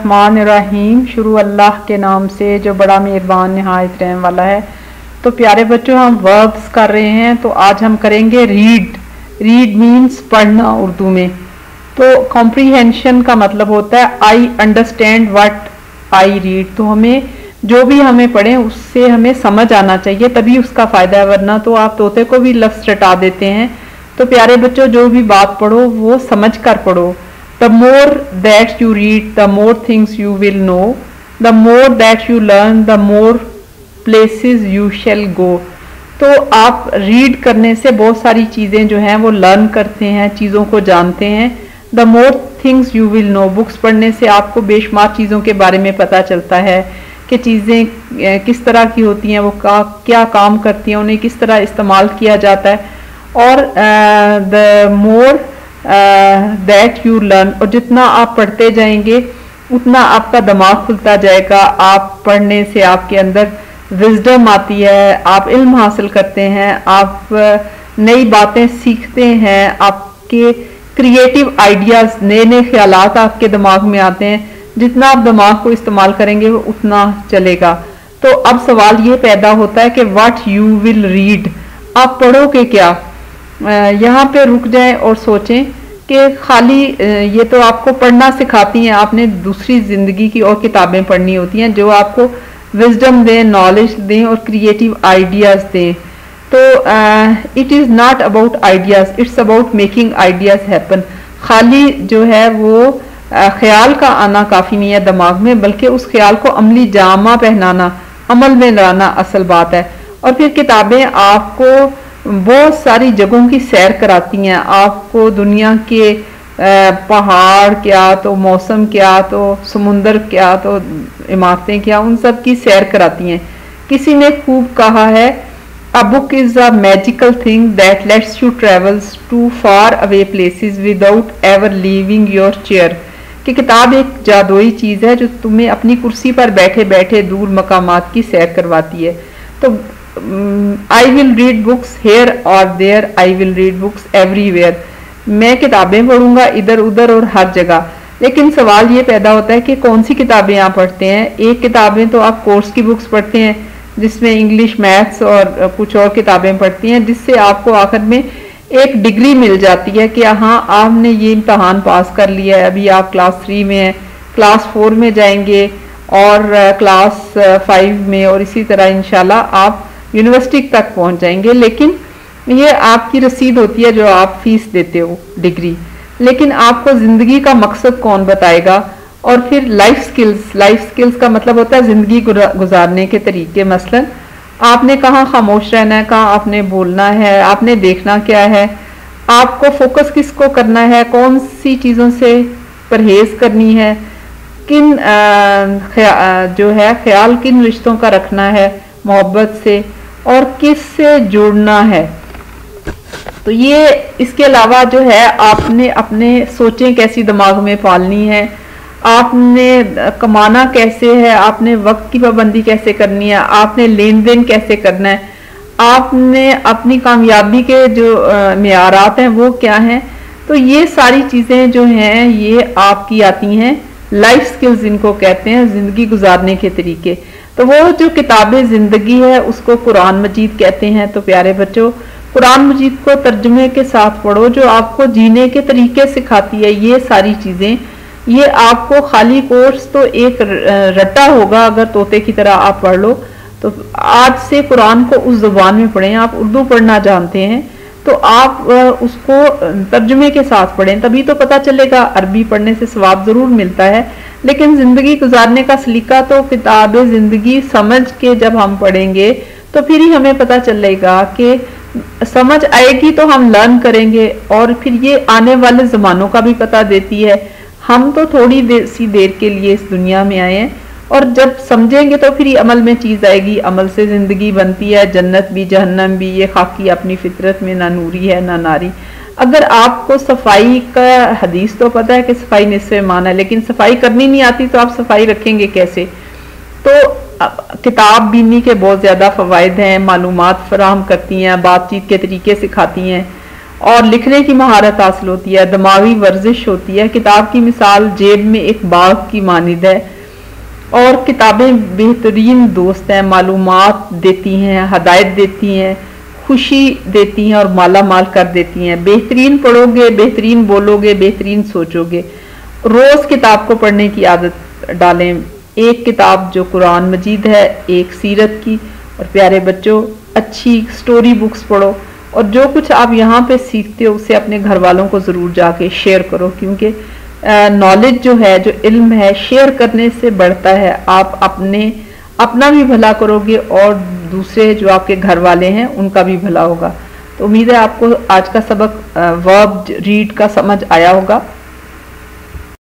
बिस्मिल्लाहिर्रहमानिर्रहीम शुरू अल्लाह के नाम से, जो बड़ा मेहरबान, नहायत रहने वाला है। तो प्यारे बच्चों, हम वर्ब्स कर रहे हैं तो आज हम करेंगे रीड रीड मीन्स पढ़ना उर्दू में। तो कॉम्प्रीहेंशन का मतलब होता है I understand what I read तो हमें, जो भी हमें पढ़े, उससे हमें समझ आना चाहिए, तभी उसका फ़ायदा है, वरना तो आप तोते को भी लफ्स रटा देते हैं। तो प्यारे बच्चों, जो भी बात पढ़ो, वो समझ कर पढ़ो। The more that you read, the more things you will know. The more that you learn, the more places you shall go. तो आप रीड करने से बहुत सारी चीज़ें जो हैं वो लर्न करते हैं चीज़ों को जानते हैं the more things you will know books पढ़ने से आपको बेशुमार चीज़ों के बारे में पता चलता है कि चीज़ें किस तरह की होती हैं वो का क्या काम करती हैं उन्हें किस तरह इस्तेमाल किया जाता है और the more that you learn और जितना आप पढ़ते जाएँगे, उतना आपका दिमाग खुलता जाएगा। आप पढ़ने से आपके अंदर विजडम आती है, आप इल्म हासिल करते हैं, आप नई बातें सीखते हैं, आपके क्रिएटिव आइडियाज़ नए नए ख्याल आपके दिमाग में आते हैं। जितना आप दिमाग को इस्तेमाल करेंगे, वो उतना चलेगा। तो अब सवाल ये पैदा होता है कि व्हाट यू विल रीड आप पढ़ोगे क्या? यहाँ पे रुक जाएँ और सोचें कि खाली ये तो आपको पढ़ना सिखाती हैं, आपने दूसरी ज़िंदगी की और किताबें पढ़नी होती हैं जो आपको विजडम दें नॉलेज दें और क्रिएटिव आइडियाज़ दें। तो it is not about ideas it's about making ideas happen खाली जो है वो ख्याल का आना काफ़ी नहीं है दिमाग में, बल्कि उस ख्याल को अमली जामा पहनाना, अमल में लाना असल बात है। और फिर किताबें आपको बहुत सारी जगहों की सैर कराती हैं। आपको दुनिया के पहाड़ क्या तो मौसम क्या तो समुंदर क्या तो इमारतें क्या, उन सब की सैर कराती हैं। किसी ने खूब कहा है a book is a magical thing that lets you travels to far away places without ever leaving your chair कि किताब एक जादुई चीज़ है जो तुम्हें अपनी कुर्सी पर बैठे बैठे दूर मकामात की सैर करवाती है। तो I will read books here और there I will read books everywhere मैं किताबें पढ़ूँगा इधर उधर और हर जगह। लेकिन सवाल ये पैदा होता है कि कौन सी किताबें आप पढ़ते हैं? एक किताबें तो आप कोर्स की बुक्स पढ़ते हैं, जिसमें इंग्लिश मैथ्स और कुछ और किताबें पढ़ती हैं, जिससे आपको आखिर में एक डिग्री मिल जाती है कि हाँ आपने ये इम्तहान पास कर लिया है। अभी आप क्लास थ्री में हैं क्लास फोर में जाएँगे और क्लास फाइव में और इसी तरह इनशाला आप यूनिवर्सिटी तक पहुँच जाएँगे लेकिन ये आपकी रसीद होती है जो आप फ़ीस देते हो डिग्री। लेकिन आपको ज़िंदगी का मकसद कौन बताएगा? और फिर लाइफ स्किल्स लाइफ स्किल्स का मतलब होता है ज़िंदगी गुजारने के तरीके। मसलन आपने कहाँ खामोश रहना है कहाँ आपने बोलना है आपने देखना क्या है आपको फोकस किसको करना है कौन सी चीज़ों से परहेज करनी है किन आ, जो है ख्याल किन रिश्तों का रखना है मोहब्बत से और किस से जुड़ना है? तो ये इसके अलावा जो है, आपने अपने सोचें कैसी दिमाग में पालनी है? आपने कमाना कैसे है? आपने वक्त की पाबंदी कैसे करनी है? आपने लेन देन कैसे करना है? आपने अपनी कामयाबी के जो मैारात हैं, वो क्या हैं? तो ये सारी चीज़ें जो हैं, ये आपकी आती हैं। लाइफ स्किल्स इनको कहते हैं, ज़िंदगी गुजारने के तरीके। तो वो जो किताब ज़िंदगी है, उसको कुरान मजीद कहते हैं। तो प्यारे बच्चों, कुरान मजीद को तर्जमे के साथ पढ़ो, जो आपको जीने के तरीके सिखाती है, ये सारी चीज़ें। ये आपको खाली कोर्स तो एक रट्टा होगा अगर तोते की तरह आप पढ़ लो। तो आज से कुरान को उस ज़ुबान में पढ़ें, आप उर्दू पढ़ना जानते हैं। तो आप उसको तर्जमे के साथ पढ़ें, तभी तो पता चलेगा, अरबी पढ़ने से स्वाब ज़रूर मिलता है। लेकिन ज़िंदगी गुजारने का सलीका तो किताब ज़िंदगी समझ के जब हम पढ़ेंगे तो फिर ही हमें पता चलेगा कि समझ आएगी तो हम लर्न करेंगे और फिर ये आने वाले ज़मानों का भी पता देती है। हम तो थोड़ी देर सी देर के लिए इस दुनिया में आए हैं और जब समझेंगे तो फिर ये अमल में चीज़ आएगी। अमल से ज़िंदगी बनती है, जन्नत भी, जहन्नम भी, ये खाकी अपनी फितरत में ना नूरी है, ना नारी। अगर आपको सफ़ाई का हदीस तो पता है कि सफ़ाई निसफ मान है, लेकिन सफ़ाई करनी नहीं आती तो आप सफ़ाई रखेंगे कैसे? तो किताब बीनी के बहुत ज़्यादा फ़वाद हैं मालूम फराहम करती हैं, बातचीत के तरीके सिखाती हैं और लिखने की महारत हासिल होती है, दिमागी वर्जिश होती है। किताब की मिसाल जेब में एक बाग की मानद है और किताबें बेहतरीन दोस्त हैं मालूम देती हैं, हदायत देती हैं। खुशी देती हैं और माला माल कर देती हैं। बेहतरीन पढ़ोगे, बेहतरीन बोलोगे, बेहतरीन सोचोगे। रोज़ किताब को पढ़ने की आदत डालें। एक किताब जो कुरान मजीद है, एक सीरत की। और प्यारे बच्चों, अच्छी स्टोरी बुक्स पढ़ो। और जो कुछ आप यहाँ पे सीखते हो, उसे अपने घर वालों को ज़रूर जाके शेयर करो। क्योंकि नॉलेज जो है, जो इल्म है शेयर करने से बढ़ता है। आप अपने, अपना भी भला करोगे और दूसरे जो आपके घर वाले हैं, उनका भी भला होगा। तो उम्मीद है आपको आज का सबक वर्ब रीड का समझ आया होगा।